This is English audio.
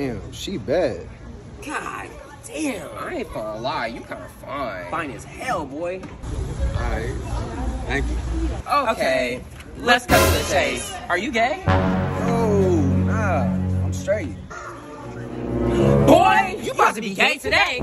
Damn, she bad. God damn. I ain't gonna lie, you kind of fine. Fine as hell, boy. Alright. Thank you. Okay, let's cut to the chase. Are you gay? Oh, nah. I'm straight. Boy, you about to be gay today.